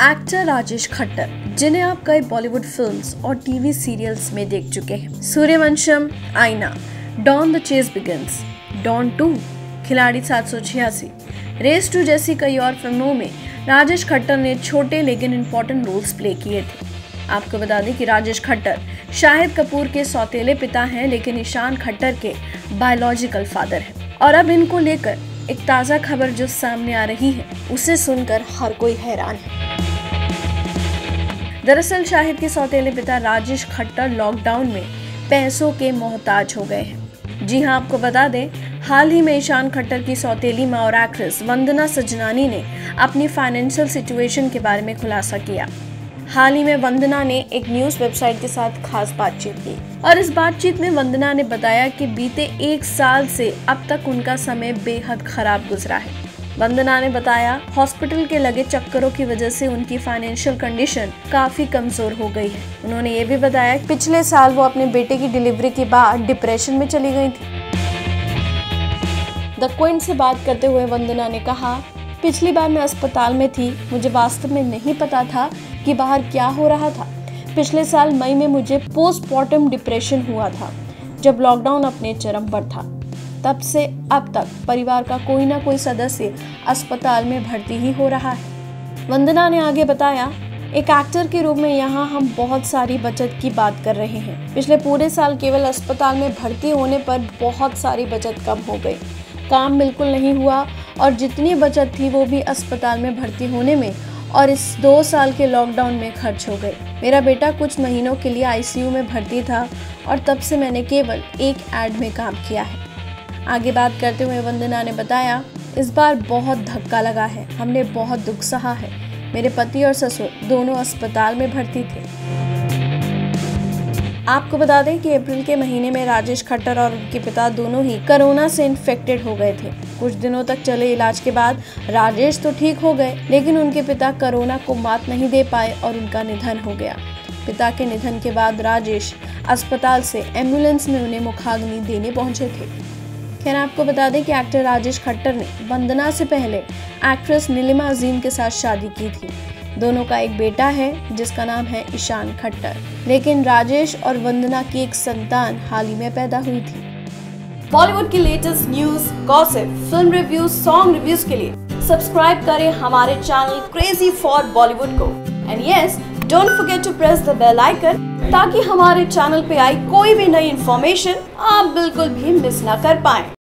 Actor Rajesh Khattar, जिन्हें आप कई बॉलीवुड फिल्म्स और टीवी सीरियल्स में देख चुके हैं। Sooryavansham, Aaina. Don the chase begins Don two Khiladi सात सौ छियासी। रेस टू जैसी कई और फ़िल्मों में राजेश खट्टर ने छोटे लेकिन इम्पोर्टेंट रोल्स प्ले किए थे। आपको बता दें कि राजेश खट्टर शाहिद कपूर के सौतेले पिता हैं, लेकिन ईशान खट्टर के बायोलॉजिकल फादर हैं। और अब इनको लेकर एक ताज़ा खबर जो सामने आ रही है, उसे सुनकर हर कोई हैरान है। दरअसल शाहिद के सौतेले पिता राजेश खट्टर लॉकडाउन में पैसों के मोहताज हो गए हैं। जी हाँ, आपको बता दें, हाल ही में ईशान खट्टर की सौतेली माँ और एक्ट्रेस वंदना सजनानी ने अपनी फाइनेंशियल सिचुएशन के बारे में खुलासा किया। हाल ही में वंदना ने एक न्यूज़ वेबसाइट के साथ खास बातचीत की। और इस बातचीत में वंदना ने बताया कि बीते एक साल से अब तक उनका समय बेहद खराब गुजरा है। वंदना ने बताया, हॉस्पिटल के लगे चक्करों की वजह से उनकी फाइनेंशियल कंडीशन काफ़ी कमज़ोर हो गई है। उन्होंने ये भी बताया पिछले साल वो अपने बेटे की डिलीवरी के बाद डिप्रेशन में चली गई थी। द क्विंट से बात करते हुए वंदना ने कहा, पिछली बार मैं अस्पताल में थी, मुझे वास्तव में नहीं पता था कि बाहर क्या हो रहा था। पिछले साल मई में मुझे पोस्टमार्टम डिप्रेशन हुआ था, जब लॉकडाउन अपने चरम पर था। तब से अब तक परिवार का कोई ना कोई सदस्य अस्पताल में भर्ती ही हो रहा है। वंदना ने आगे बताया, एक एक्टर के रूप में यहाँ हम बहुत सारी बचत की बात कर रहे हैं। पिछले पूरे साल केवल अस्पताल में भर्ती होने पर बहुत सारी बचत कम हो गई। काम बिल्कुल नहीं हुआ और जितनी बचत थी वो भी अस्पताल में भर्ती होने में और इस दो साल के लॉकडाउन में खर्च हो गई। मेरा बेटा कुछ महीनों के लिए आईसीयू में भर्ती था और तब से मैंने केवल एक एड में काम किया है। आगे बात करते हुए वंदना ने बताया, इस बार बहुत धक्का लगा है, हमने बहुत दुख सहा है। मेरे पति और ससुर दोनों अस्पताल में भर्ती थे। आपको बता दें कि अप्रैल के महीने में राजेश खट्टर और उनके पिता दोनों ही कोरोना से इन्फेक्टेड हो गए थे। कुछ दिनों तक चले इलाज के बाद राजेश तो ठीक हो गए, लेकिन उनके पिता कोरोना को मात नहीं दे पाए और उनका निधन हो गया। पिता के निधन के बाद राजेश अस्पताल से एंबुलेंस में उन्हें मुखाग्नि देने पहुँचे थे। खैर, आपको बता दें कि एक्टर राजेश खट्टर ने वंदना से पहले एक्ट्रेस नीलिमा अजीम के साथ शादी की थी। दोनों का एक बेटा है, जिसका नाम है ईशान खट्टर। लेकिन राजेश और वंदना की एक संतान हाल ही में पैदा हुई थी। बॉलीवुड की latest news gossip film reviews song reviews के लिए सब्सक्राइब करें हमारे चैनल क्रेजी फॉर बॉलीवुड को। And yes don't forget to press the bell icon ताकि हमारे चैनल पे आई कोई भी नई इन्फॉर्मेशन आप बिल्कुल भी मिस ना कर पाए।